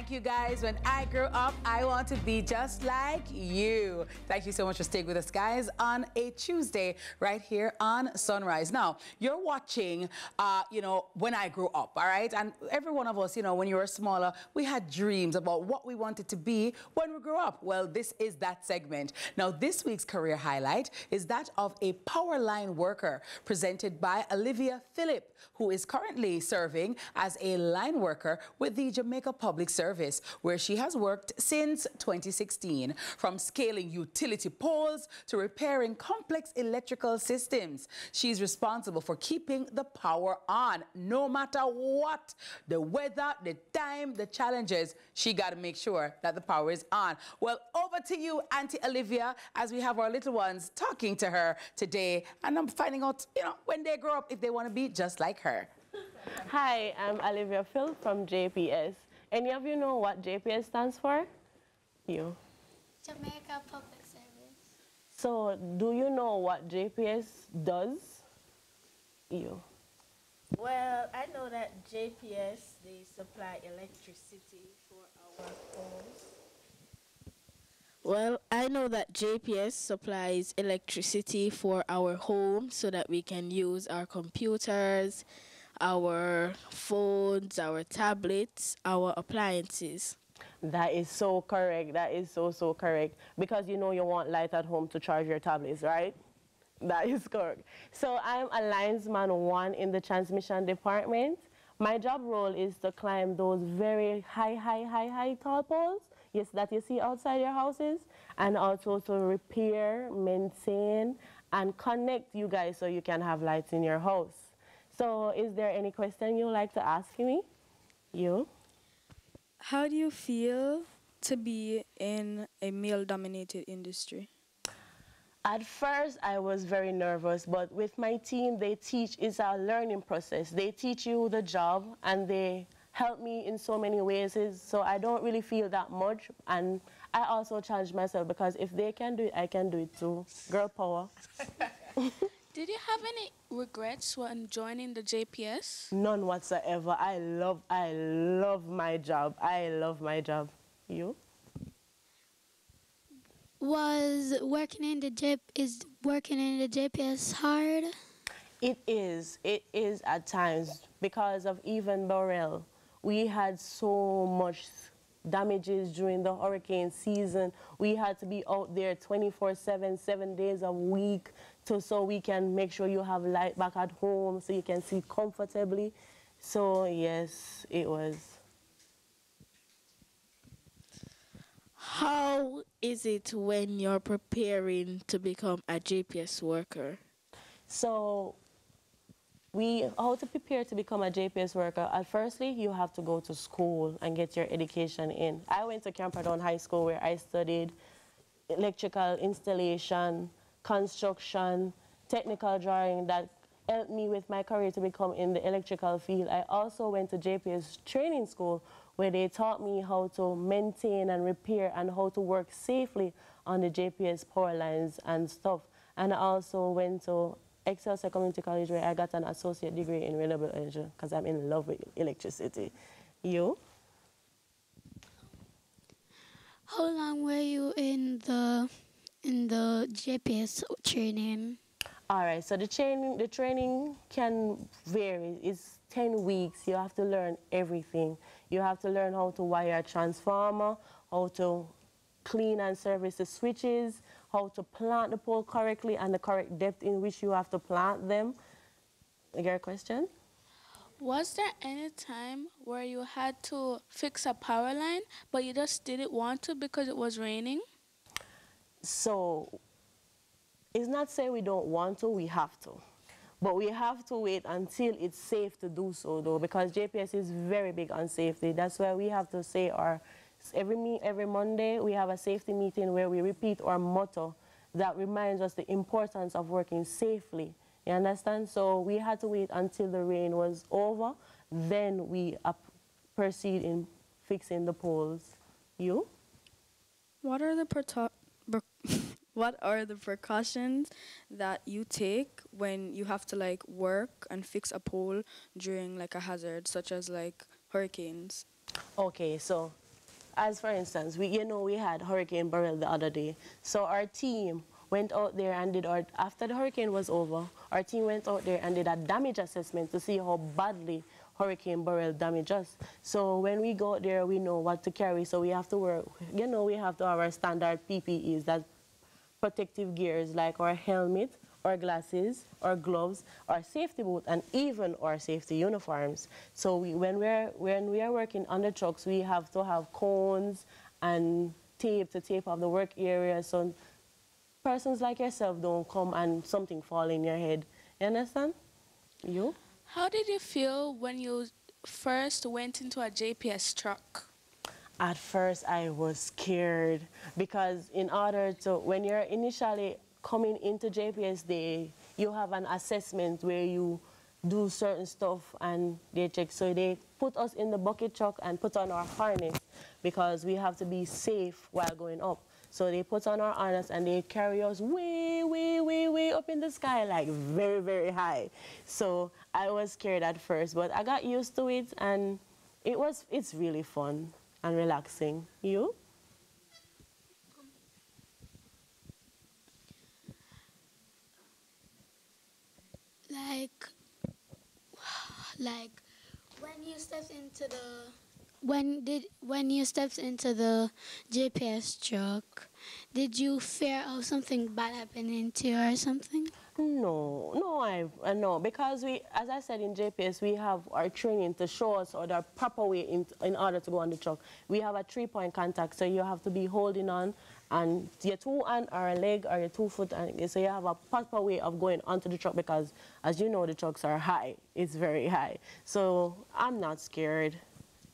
Thank you guys. When I grow up, I want to be just like you. Thank you so much for staying with us, guys, on a Tuesday right here on Sunrise. Now, you're watching, uh, you know, when I grew up, all right? And every one of us, you know, when you were smaller, we had dreams about what we wanted to be when we grew up. Well, this is that segment. Now, this week's career highlight is that of a power line worker presented by Allivia Phillip, who is currently serving as a line worker with the Jamaica Public Service, where she has worked since 2016, from scaling utility poles to repairing complex electrical systems. She's responsible for keeping the power on, no matter what, the weather, the time, the challenges, she got to make sure that the power is on. Well, over to you, Auntie Allivia, as we have our little ones talking to her today, and I'm finding out, you know, when they grow up, if they want to be just like her. Hi, I'm Allivia Philp from JPS. Any of you know what JPS stands for? You. Jamaica Public Service. So, do you know what JPS does? You. Well, I know that JPS, they supply electricity for our homes. Well, I know that JPS supplies electricity for our home so that we can use our computers, our phones, our tablets, our appliances. That is so correct. That is so, so correct. Because you know you want light at home to charge your tablets, right? That is correct. So I'm a linesman one in the transmission department. My job role is to climb those very high, high, high, high tall poles, yes, that you see outside your houses, and also to repair, maintain, and connect you guys so you can have lights in your house. So is there any question you'd like to ask me? You? How do you feel to be in a male-dominated industry? At first, I was very nervous, but with my team, they teach, it's a learning process. They teach you the job and they help me in so many ways, so I don't really feel that much. And I also challenge myself because if they can do it, I can do it too. Girl power. Did you have any regrets when joining the JPS? None whatsoever. I love, I love my job. I love my job. You? Was working in the J is working in the JPS hard? It is. It is at times because of even Beryl. We had so much damages during the hurricane season. We had to be out there 24-7, seven days a week to, so we can make sure you have light back at home so you can sleep comfortably. So yes, it was. How is it when you're preparing to become a JPS worker? So we how to prepare to become a JPS worker. At firstly, you have to go to school and get your education in. I went to Camperdown High School where I studied electrical installation, construction, technical drawing that helped me with my career to become in the electrical field. I also went to JPS training school where they taught me how to maintain and repair and how to work safely on the JPS power lines and stuff. And I also went to Excelsior Community College where I got an associate degree in renewable energy because I'm in love with electricity. You? How long were you in the in the JPS training? All right, so the training, the training can vary. It's 10 weeks. You have to learn everything. You have to learn how to wire a transformer, how to clean and service the switches, how to plant the pole correctly and the correct depth in which you have to plant them. You got a question? Was there any time where you had to fix a power line, but you just didn't want to because it was raining? So it's not say we don't want to, we have to. But we have to wait until it's safe to do so, though, because JPS is very big on safety. That's why we have to say our every every Monday we have a safety meeting where we repeat our motto that reminds us the importance of working safely. You understand? So we had to wait until the rain was over, then we proceed in fixing the poles. You? What are the what are the precautions that you take when you have to like work and fix a pole during like a hazard such as like hurricanes? Okay, so as for instance, we you know we had Hurricane Beryl the other day, so our team went out there and did our after the hurricane was over, our team went out there and did a damage assessment to see how badly Hurricane Beryl damaged us. So when we go out there, we know what to carry. So we have to wear, you know, we have to have our standard PPEs, that protective gears like our helmet, our glasses, our gloves, our safety boot, and even our safety uniforms. So we, when, we're, when we are working on the trucks, we have to have cones and tape to tape off the work area so persons like yourself don't come and something fall in your head. You understand? You? How did you feel when you first went into a JPS truck? At first, I was scared because in order to, when you're initially coming into JPS Day, you have an assessment where you do certain stuff and they check. So they put us in the bucket truck and put on our harness because we have to be safe while going up. So they put on our harness and they carry us way, way, way, way up in the sky, like very, very high. So I was scared at first, but I got used to it and it was, it's really fun and relaxing. You? Like like when you stepped into the when did when you stepped into the JPS truck, did you fear of something bad happening to you or something? No, no, I uh, no because we, as I said in JPS, we have our training to show us or the proper way in, in order to go on the truck. We have a three-point contact, so you have to be holding on and your two hand or a leg or your two foot, and so you have a proper way of going onto the truck because, as you know, the trucks are high. It's very high. So I'm not scared.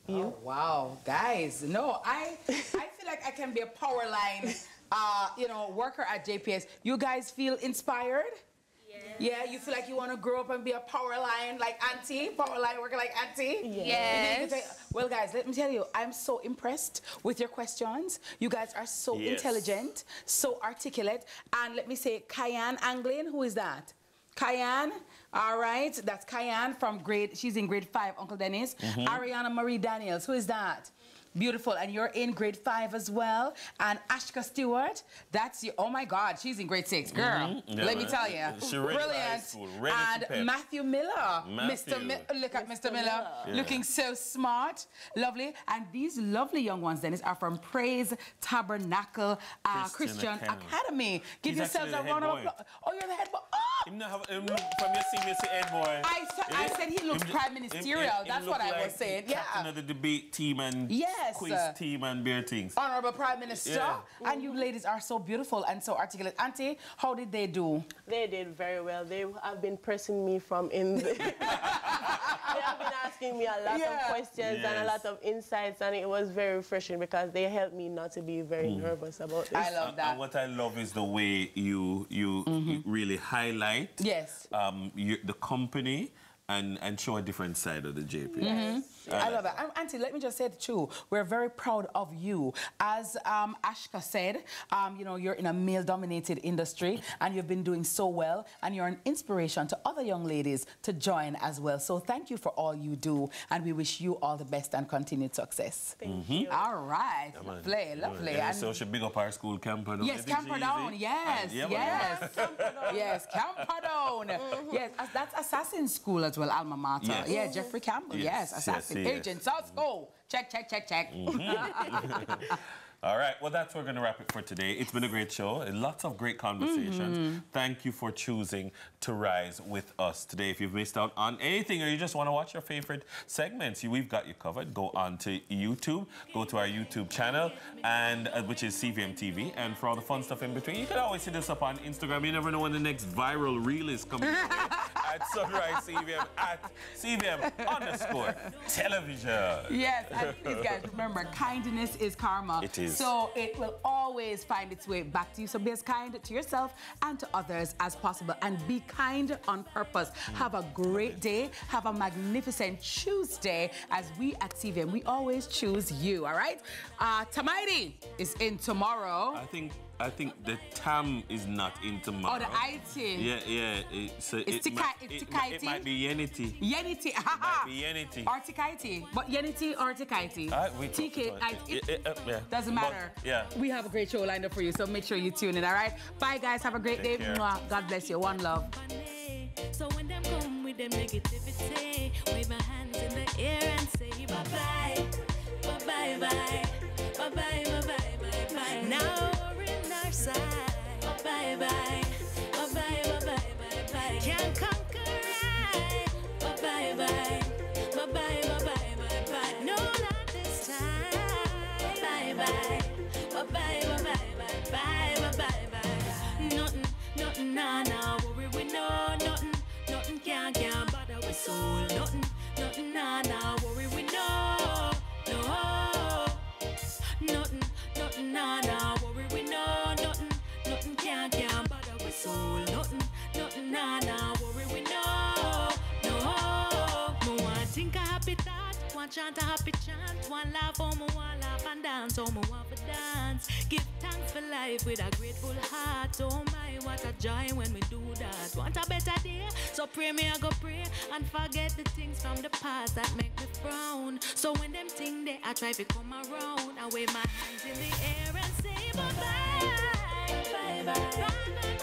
You? Oh, wow, guys. No, I I feel like I can be a power line, uh, you know, worker at JPS. You guys feel inspired? Yeah, you feel like you want to grow up and be a power line like auntie, power line worker like auntie. Yes. Well, guys, let me tell you, I'm so impressed with your questions. You guys are so Yes. intelligent, so articulate, and let me say, Kyan Anglin, who is that? Kyan, all right, that's Kyan from grade. She's in grade five. Uncle Dennis. Mm-hmm. Ariana Marie Daniels, who is that? Beautiful, and you're in grade five as well. And Ashka Stewart, that's you. Oh my God, she's in grade six, girl. Yeah, Let me tell you, She ready high brilliant. school, ready and pep. Matthew Miller, Matthew. Mr. Mi- look at Mr. Miller, Yeah. looking so smart, lovely. And these lovely young ones, Dennis, are from Praise Tabernacle uh, Christian Christian Academy. Academy. Give He's yourselves a round of applause. Oh, you're the head boy. Him not have, him, from your see me say head boy. I said- I said he looks him- prime ministerial. him- him That's look what I was like saying. Captain Yeah. of the debate team and Yes. quiz team and beer things. Honorable Prime Minister. Yeah. And you ladies are so beautiful and so articulate. Auntie, how did they do? They did very well. They have been pressing me from in. The they have been asking me a lot Yeah. of questions and a lot of insights, and it was very refreshing because they helped me not to be very mm. nervous about this. I love that. And what I love is the way you you, mm-hmm. you really highlight Yes. um, you, the company and, and show a different side of the JP. Mm-hmm. Mm-hmm. I love that. Um, Auntie, let me just say the truth. We're very proud of you. As um, Ashka said, um, you know, you're in a male-dominated industry and you've been doing so well and you're an inspiration to other young ladies to join as well. So thank you for all you do and we wish you all the best and continued success. Thank you. All right. Lovely, lovely. Yeah, And- so should big up our school, Camperdown. Yes, Camperdown. Yes, Yeah, yes. yes, Camperdown. Yes, that's Assassin School as well, alma mater. Yes. Yeah, Jeffrey Campbell. Yes, Yes, yes, Assassin. yes. Agent South School. Check, check, check, check. All right, well, that's where we're going to wrap it for today. It's been a great show, and lots of great conversations. Mm-hmm. Thank you for choosing to rise with us today. If you've missed out on anything or you just want to watch your favorite segments, we've got you covered. Go on to YouTube, go to our YouTube channel, and uh, which is CVM TV. And for all the fun stuff in between, you can always hit us up on Instagram. You never know when the next viral reel is coming. at Sunrise CVM at CVM underscore television. Yes, and please, guys, remember, kindness is karma. It is. So it will always find its way back to you. So be as kind to yourself and to others as possible. And be kind on purpose. Have a great day. Have a magnificent Tuesday. As we at CVM, we always choose you, all right? Uh, Tamaidi is in tomorrow. I think I think the tam is not in tomorrow. Oh, the IT. Yeah, yeah. It, so It's it, tika- might, it's it, might, it might be yenity. Yenity. might be yenity. Or tikaiti. But yenity or tikaiti. Uh, TK. it. it Yeah, uh, yeah. doesn't But, matter. yeah. We have a great show lined up for you, so make sure you tune in, all right? Bye, guys. Have a great Take day. care. God bless you. One love. So when them come with them negativity, wave my hands in the air and say bye bye, bye bye bye, bye bye bye bye bye bye. Now we're in our side. want chant a happy chant. One laugh, oh, me one laugh and dance, oh, me one for dance. Give thanks for life with a grateful heart. Oh my, what a joy when we do that. Want a better day? So pray me, I go pray and forget the things from the past that make me frown. So when them thing they, I try to come around. I wave my hands in the air and say bye bye, bye bye. bye, -bye.